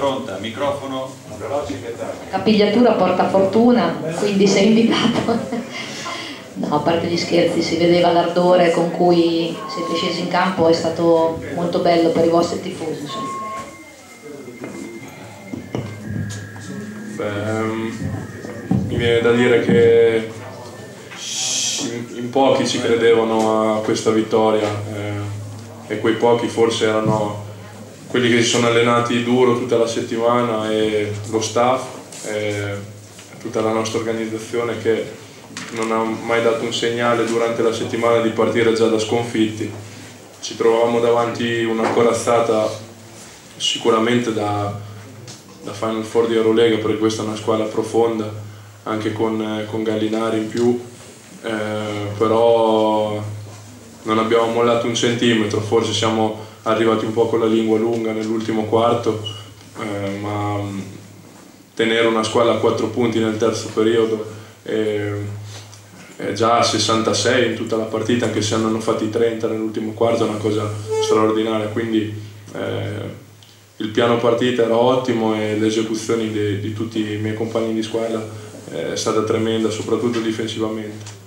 pronta, microfono. Capigliatura porta fortuna, quindi sei invitato. No, a parte gli scherzi, si vedeva l'ardore con cui siete scesi in campo, è stato molto bello per i vostri tifosi. Beh, mi viene da dire che in pochi ci credevano a questa vittoria eh, e quei pochi forse erano quelli che si sono allenati duro tutta la settimana e lo staff e tutta la nostra organizzazione che non ha mai dato un segnale durante la settimana di partire già da sconfitti. Ci trovavamo davanti una corazzata sicuramente da, da Final Four di Eurolega perché questa è una squadra profonda anche con, con Gallinari in più eh, però non abbiamo mollato un centimetro, forse siamo arrivati un po' con la lingua lunga nell'ultimo quarto, eh, ma mm, tenere una squadra a 4 punti nel terzo periodo è, è già a 66 in tutta la partita, anche se hanno fatti 30 nell'ultimo quarto, è una cosa straordinaria. Quindi eh, il piano partita era ottimo e l'esecuzione di, di tutti i miei compagni di squadra è stata tremenda, soprattutto difensivamente.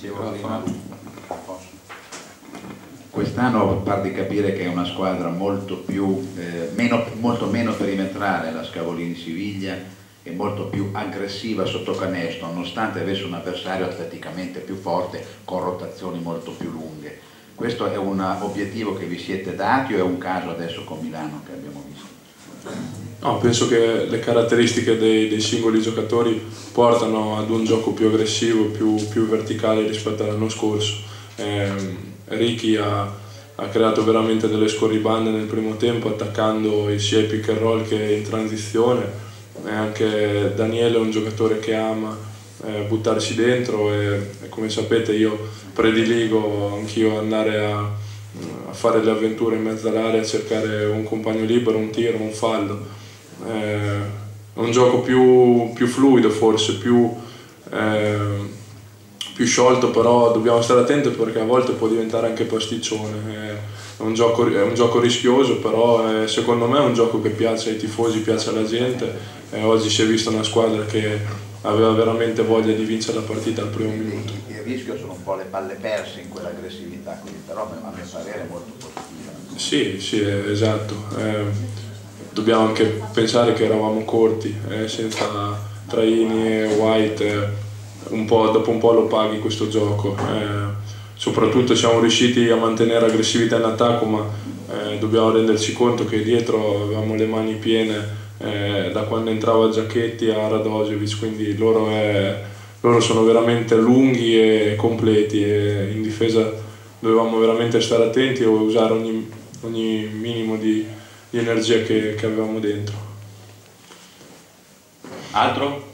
Dicevo prima, quest'anno par di capire che è una squadra molto, più, eh, meno, molto meno perimetrale la Scavolini Siviglia e molto più aggressiva sotto canestro nonostante avesse un avversario atleticamente più forte con rotazioni molto più lunghe questo è un obiettivo che vi siete dati o è un caso adesso con Milano che abbiamo visto? No, penso che le caratteristiche dei, dei, singoli giocatori portano ad un gioco più aggressivo, più, più verticale rispetto all'anno scorso. Eh, Ricky ha, ha, creato veramente delle scorribande nel primo tempo attaccando sia i pick and roll che in transizione e anche Daniele è un giocatore che ama eh, buttarsi dentro e, e, come sapete io prediligo anch'io andare a, a fare le avventure in mezzo all'area, a cercare un compagno libero, un tiro, un fallo eh, è un gioco più, più fluido forse, più, eh, più, sciolto, però dobbiamo stare attenti perché a volte può diventare anche pasticcione. È un gioco, è un gioco rischioso, però è, secondo me è un gioco che piace ai tifosi, piace alla gente. E oggi si è vista una squadra che aveva veramente voglia di vincere la partita al primo minuto. Il, rischio sono un po' le palle perse in quell'aggressività, quindi però a mio parere è molto positiva. Sì, sì, esatto. Eh, dobbiamo anche pensare che eravamo corti, eh, senza Traini e White, eh, un dopo un po' lo paghi questo gioco. Eh, soprattutto siamo riusciti a mantenere aggressività in attacco, ma eh, dobbiamo renderci conto che dietro avevamo le mani piene eh, da quando entrava Giacchetti a Radojevic, quindi loro, è, loro sono veramente lunghi e completi e in difesa dovevamo veramente stare attenti e usare ogni, ogni minimo di di energia che, che avevamo dentro. Altro?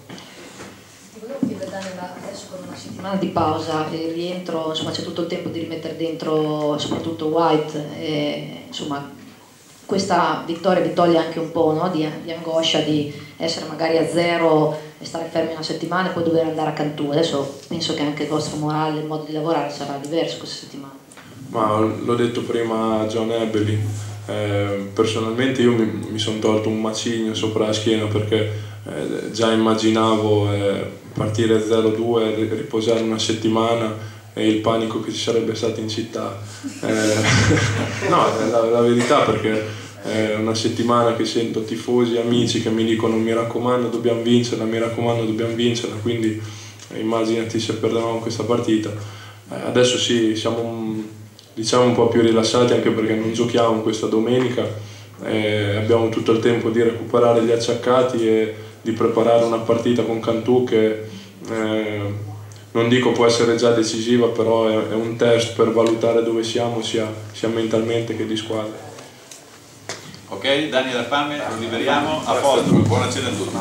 Adesso con una settimana di pausa e rientro, insomma c'è tutto il tempo di rimettere dentro soprattutto White, e, insomma questa vittoria vi toglie anche un po' no? di, di, angoscia di essere magari a zero e stare fermi una settimana e poi dover andare a Cantù. Adesso penso che anche il vostro morale, il modo di lavorare sarà diverso questa settimana. Ma l'ho detto prima a John Ebeli, eh, personalmente io mi, mi sono tolto un macigno sopra la schiena perché eh, già immaginavo eh, partire 0-2, riposare una settimana e il panico che ci sarebbe stato in città. Eh, no, la, la, verità perché è una settimana che sento tifosi, amici che mi dicono mi raccomando dobbiamo vincerla, mi raccomando dobbiamo vincerla, quindi immaginati se perdevamo questa partita. Eh, adesso sì, siamo un, diciamo un po' più rilassati anche perché non giochiamo questa domenica, eh, abbiamo tutto il tempo di recuperare gli acciaccati e di preparare una partita con Cantù che eh, non dico può essere già decisiva, però è, è, un test per valutare dove siamo sia, sia mentalmente che di squadra. Ok, Daniela Fame, lo liberiamo, a posto, buona cena a tutti.